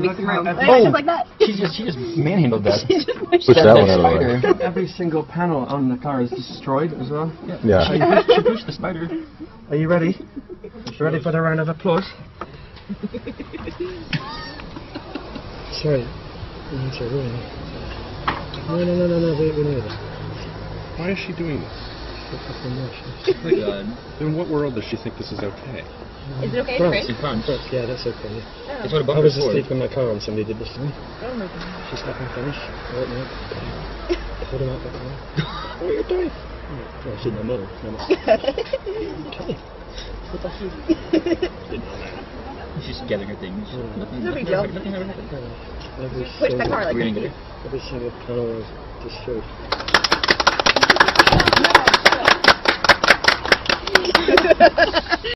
Make some room. Look Yeah, how- oh, just like that. She just she just manhandled that. She just pushed Push it. that one out of the way. spider. Every single panel on the car is destroyed as well. Yeah. She pushed, she pushed the spider. Are you ready? You ready for the round of applause? Sorry. You to ruin it. No, no, no, no, no, wait, wait, wait. Why is she doing this? Oh my god. In what world does she think this is okay? Is it okay to Front. drink? In front. Yeah, that's okay. Oh. Oh. Yeah. That's what a I bumper's was asleep in my car and somebody did this to me. Oh my god. Just let me finish. Right now. Hold him out the car. What are you doing? Oh, I should know more. No, no. Okay. What the hell? She's gathering her things. Nothing, No big deal. ever- Nothing ever happened. Every Push the car like We're gonna that. get her. Every single panel was destroyed.